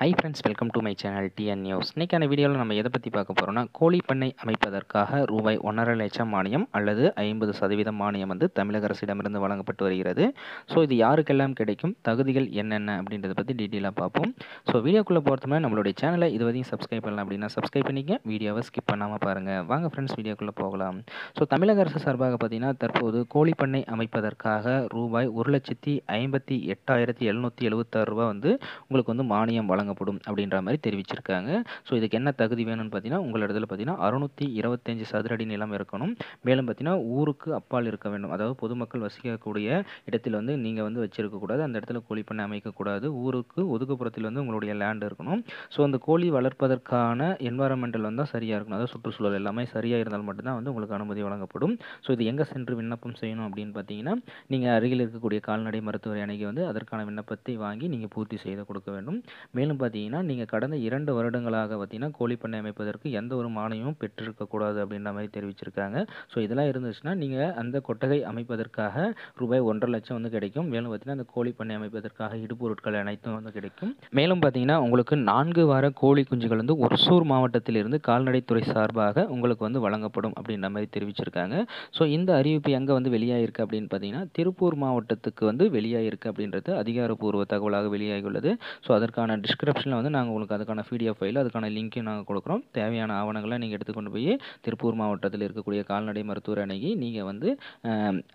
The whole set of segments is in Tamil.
Hi friends welcome to my channel TN news இன்றைக்கான வீடியோவில் நம்ம எதை பற்றி பார்க்க போகிறோம்னா கோழி பண்ணை அமைப்பதற்காக ரூபாய் ஒன்றரை லட்சம் மானியம் அல்லது ஐம்பது சதவீதம் மானியம் வந்து தமிழக அரசிடமிருந்து வழங்கப்பட்டு வருகிறது. ஸோ இது யாருக்கெல்லாம் கிடைக்கும்? தகுதிகள் என்னென்ன? அப்படின்றத பற்றி டீட்டெயிலாக பார்ப்போம். ஸோ வீடியோக்குள்ளே போகிறதுமே நம்மளுடைய சேனலை இது வரையும் சப்ஸ்கிரைப் பண்ணலாம் அப்படின்னா சப்ஸ்கிரைப் பண்ணிக்க வீடியோவை ஸ்கிப் பண்ணாமல் பாருங்கள் வாங்க ஃப்ரெண்ட்ஸ் வீடியோக்குள்ளே போகலாம். ஸோ தமிழக அரசு சார்பாக பார்த்தீங்கன்னா தற்போது கோழி பண்ணை அமைப்பதற்காக ரூபாய் ஒரு லட்சத்தி ஐம்பத்தி எட்டாயிரத்தி எழுநூற்றி எழுபத்தாறு ரூபா வந்து உங்களுக்கு வந்து மானியம் வழங்கப்படும் அப்படின்ற மாதிரி தெரிவிச்சிருக்காங்க. ஸோ இதுக்கு என்ன தகுதி வேணும்னு பார்த்தீங்கன்னா உங்கள் இடத்துல பார்த்தீங்கன்னா அறுநூற்றி இருபத்தஞ்சி சதுரடி நிலம் இருக்கணும். மேலும் பார்த்தீங்கன்னா ஊருக்கு அப்பால் இருக்க வேண்டும். அதாவது பொதுமக்கள் வசிக்கக்கூடிய இடத்தில் வந்து நீங்கள் வந்து வச்சிருக்கக்கூடாது. அந்த இடத்துல கோழி பண்ணை அமைக்கக்கூடாது. ஊருக்கு ஒதுக்குப்புறத்தில் வந்து உங்களுடைய லேண்ட் இருக்கணும். ஸோ அந்த கோழி வளர்ப்பதற்கான என்வாரன்மெண்டல் வந்து சரியாக இருக்கணும். அதாவது சுற்றுச்சூழல் எல்லாமே சரியாக இருந்தால் மட்டும்தான் வந்து உங்களுக்கு அனுமதி வழங்கப்படும். ஸோ இது எங்கே சென்று விண்ணப்பம் செய்யணும் அப்படின்னு பார்த்தீங்கன்னா நீங்கள் அருகில் இருக்கக்கூடிய கால்நடை மருத்துவரை அணைக்கு வந்து அதற்கான விண்ணப்பத்தை வாங்கி நீங்கள் பூர்த்தி செய்து கொடுக்க வேண்டும். மேலும் பார்த்தீங்கன்னா நீங்கள் கடந்த இரண்டு வருடங்களாக பார்த்தீங்கன்னா கோழிப்பண்ணை அமைப்பதற்கு எந்த ஒரு மானியமும் பெற்றிருக்கக்கூடாது அப்படின்ற மாதிரி தெரிவிச்சிருக்காங்க. ஸோ இதெல்லாம் இருந்துச்சுன்னா நீங்கள் அந்த கொட்டகை அமைப்பதற்காக ரூபாய் ஒன்றரை லட்சம் வந்து கிடைக்கும். மேலும் பார்த்தீங்கன்னா அந்த கோழி பண்ணை அமைப்பதற்காக இடுபொருட்கள் அனைத்தும் வந்து கிடைக்கும். மேலும் பார்த்தீங்கன்னா உங்களுக்கு நான்கு வார கோழி குஞ்சுகள் வந்து ஒசூர் மாவட்டத்திலிருந்து கால்நடைத்துறை சார்பாக உங்களுக்கு வந்து வழங்கப்படும் அப்படின்ற மாதிரி தெரிவிச்சிருக்காங்க. ஸோ இந்த அறிவிப்பு எங்கே வந்து வெளியாகிருக்கு அப்படின்னு பார்த்தீங்கன்னா திருப்பூர் மாவட்டத்துக்கு வந்து வெளியாகிருக்கு அப்படின்றது அதிகாரப்பூர்வ தகவலாக வெளியாகியுள்ளது. ஸோ அதற்கான டிஸ்கிரிப்ஷனில் வந்து நாங்கள் உங்களுக்கு அதுக்கான பிடிஎஃப் ஃபைல் அதுக்கான லிங்க்கையும் நாங்கள் கொடுக்குறோம். தேவையான ஆவணங்களை நீங்கள் எடுத்துக்கொண்டு போய் திருப்பூர் மாவட்டத்தில் இருக்கக்கூடிய கால்நடை மருத்துவர் அணுகி நீங்கள் வந்து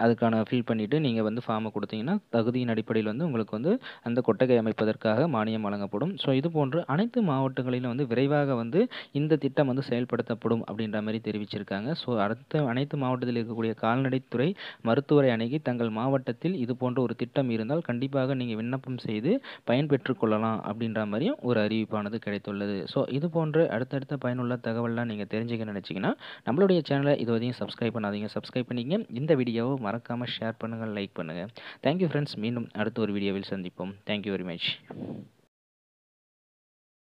அதுக்கான ஃபில் பண்ணிவிட்டு நீங்கள் வந்து ஃபார்மை கொடுத்தீங்கன்னா தகுதியின் அடிப்படையில் வந்து உங்களுக்கு வந்து அந்த கொட்டகை அமைப்பதற்காக மானியம் வழங்கப்படும். ஸோ இது போன்று அனைத்து மாவட்டங்களிலும் வந்து விரைவாக வந்து இந்த திட்டம் வந்து செயல்படுத்தப்படும் அப்படின்ற மாதிரி தெரிவிச்சிருக்காங்க. ஸோ அடுத்த அனைத்து மாவட்டத்தில் இருக்கக்கூடிய கால்நடைத்துறை மருத்துவரை அணுகி தங்கள் மாவட்டத்தில் இது போன்ற ஒரு திட்டம் இருந்தால் கண்டிப்பாக நீங்கள் விண்ணப்பம் செய்து பயன்பெற்றுக் கொள்ளலாம் அப்படின்ற மாதிரியும் ஒரு அறிவிப்பானது கிடைத்துள்ளது. ஸோ இது போன்று அடுத்தடுத்த பயனுள்ள தகவல்லாம் நீங்கள் தெரிஞ்சுக்க நினச்சிங்கன்னா நம்மளுடைய சேனலை இது வரையும் சப்ஸ்கிரைப் பண்ணாதீங்க. சப்ஸ்கிரைப் பண்ணிங்க. இந்த வீடியோவை மறக்காமல் ஷேர் பண்ணுங்கள் லைக் பண்ணுங்கள் தேங்க்யூ ஃப்ரெண்ட்ஸ் மீண்டும் அடுத்த ஒரு வீடியோவில் சந்திப்போம். Thank you very much